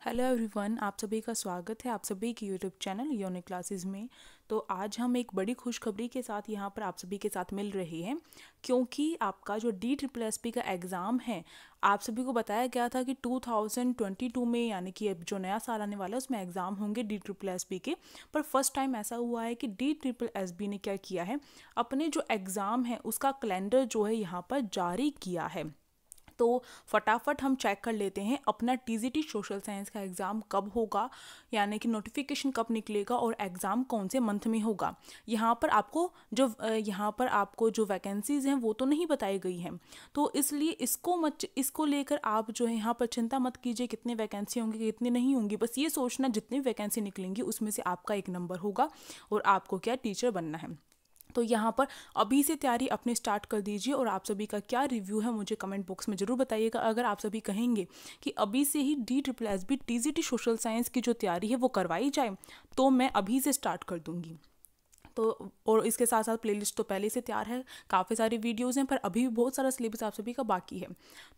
Hello everyone आप सभी का स्वागत है आप सभी की यूट्यूब चैनल योनिक क्लासेस में। तो आज हम एक बड़ी खुशखबरी के साथ यहाँ पर आप सभी के साथ मिल रहे हैं, क्योंकि आपका जो डी ट्रिपल एस पी का एग्ज़ाम है, आप सभी को बताया गया था कि 2022 में, यानी कि जो नया साल आने वाला है, उसमें एग्ज़ाम होंगे डी ट्रिपल एस पी के। पर फ़र्स्ट टाइम ऐसा हुआ है कि डी ट्रिपल एस बी ने क्या किया है, अपने जो एग्ज़ाम है, उसका कैलेंडर जो है यहाँ पर जारी किया है। तो फटाफट हम चेक कर लेते हैं अपना टीजीटी सोशल साइंस का एग्ज़ाम कब होगा, यानी कि नोटिफिकेशन कब निकलेगा और एग्ज़ाम कौन से मंथ में होगा। यहाँ पर आपको जो यहाँ पर आपको जो वैकेंसीज़ हैं वो तो नहीं बताई गई हैं। तो इसलिए इसको मत इसको लेकर आप जो है यहाँ पर चिंता मत कीजिए कितने वैकेंसी होंगी, कितनी नहीं होंगी। बस ये सोचना जितनी वैकेंसी निकलेंगी उसमें से आपका एक नंबर होगा और आपको क्या टीचर बनना है। तो यहाँ पर अभी से तैयारी अपने स्टार्ट कर दीजिए और आप सभी का क्या रिव्यू है मुझे कमेंट बॉक्स में ज़रूर बताइएगा। अगर आप सभी कहेंगे कि अभी से ही D triple S B T G T social science की जो तैयारी है वो करवाई जाए तो मैं अभी से स्टार्ट कर दूँगी। तो और इसके साथ साथ प्लेलिस्ट तो पहले से तैयार है, काफ़ी सारी वीडियोस हैं, पर अभी भी बहुत सारा सिलेबस आप सभी का बाकी है।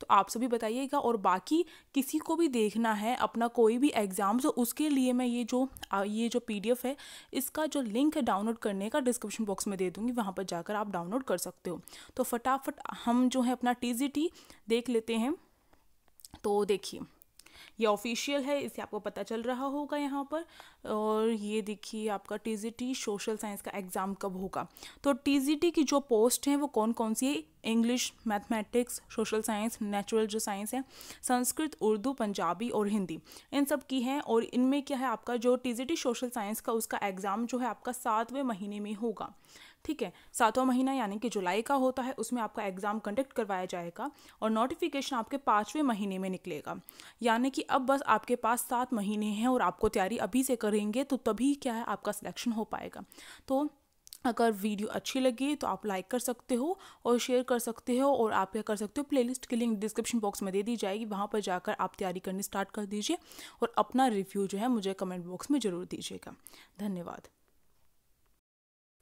तो आप सभी बताइएगा, और बाकी किसी को भी देखना है, अपना कोई भी एग्ज़ाम तो उसके लिए मैं ये जो ये जो पीडीएफ है, इसका जो लिंक है डाउनलोड करने का डिस्क्रिप्शन बॉक्स में दे दूँगी, वहाँ पर जाकर आप डाउनलोड कर सकते हो। तो फटाफट हम जो है अपना टीजीटी देख लेते हैं। तो देखिए ये ऑफिशियल है, इसे आपको पता चल रहा होगा यहाँ पर। और ये देखिए आपका टीजीटी सोशल साइंस का एग्ज़ाम कब होगा। तो टीजीटी की जो पोस्ट हैं, वो कौन कौन सी English mathematics social science natural जो साइंस है, संस्कृत, उर्दू, पंजाबी और हिंदी। इन सब की हैं और इनमें क्या है आपका जो टी सोशल साइंस का उसका एग्ज़ाम जो है आपका सातवें महीने में होगा। ठीक है? सातवां महीना यानी कि जुलाई का होता है, उसमें आपका एग्ज़ाम कंडक्ट करवाया जाएगा और नोटिफिकेशन आपके पाँचवें महीने में निकलेगा। यानी कि अब बस आपके पास सात महीने हैं और आपको तैयारी अभी से करेंगे तो तभी क्या है आपका सिलेक्शन हो पाएगा। तो अगर वीडियो अच्छी लगी तो आप लाइक कर सकते हो और शेयर कर सकते हो और आप क्या कर सकते हो। प्लेलिस्ट की लिंक डिस्क्रिप्शन बॉक्स में दे दी जाएगी। वहाँ पर जाकर आप तैयारी करनी स्टार्ट कर दीजिए और अपना रिव्यू जो है मुझे कमेंट बॉक्स में ज़रूर दीजिएगा। धन्यवाद।